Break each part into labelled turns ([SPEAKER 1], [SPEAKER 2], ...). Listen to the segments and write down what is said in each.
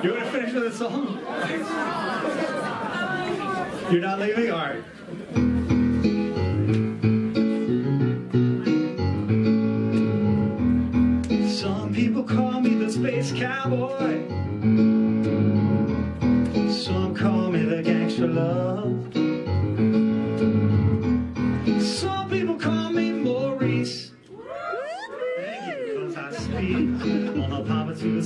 [SPEAKER 1] You want to finish with a song? You're not leaving? All right. Some people call me the space cowboy. Some call me the gangster love. Some people call me Maurice. Thank you, because I speak on the poverty of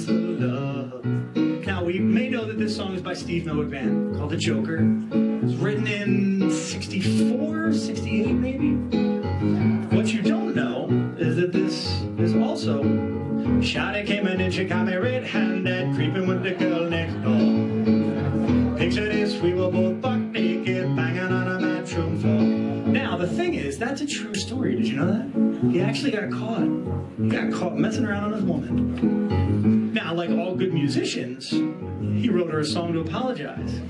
[SPEAKER 1] this song is by Steve Miller Band called The Joker. It was written in 64, 68 maybe. What you don't know is that this is also Shotty came in and she got me red-handed, creeping with the girl next door. Picture this, we were both buck naked, banging on a bathroom floor. Now, the thing is, that's a true story. Did you know that? He actually got caught. He got caught messing around on his woman. Now, like all good musicians, he wrote her a song to apologize.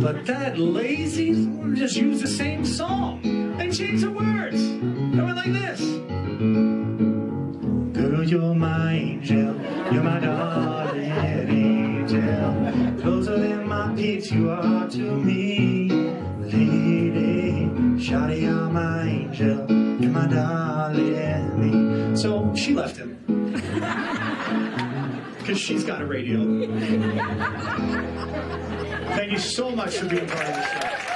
[SPEAKER 1] But that lazy just used the same song and changed the words. It went like this. Girl, you're my angel, you're my darling angel. Closer than my peaks you are to me, lady. Shawty, you're my angel, you're my darling. So she left him. Because she's got a radio. Thank you so much for being part of this show.